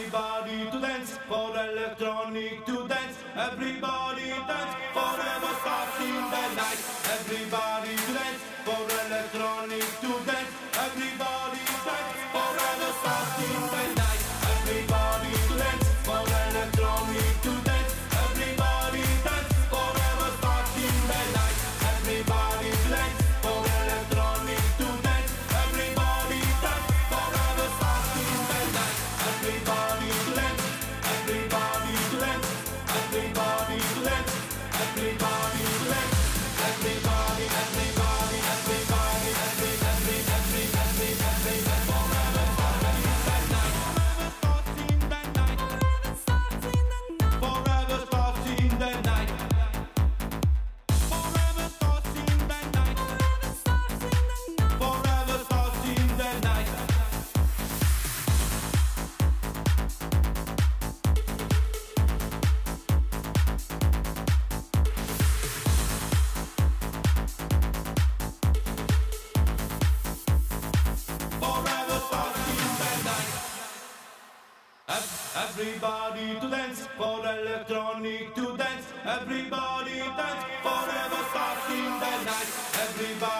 Everybody to dance, for electronic to dance. Everybody dance, forever starting the night. Everybody. Everybody to dance, for electronic to dance. Everybody dance, forever starting the night. Everybody.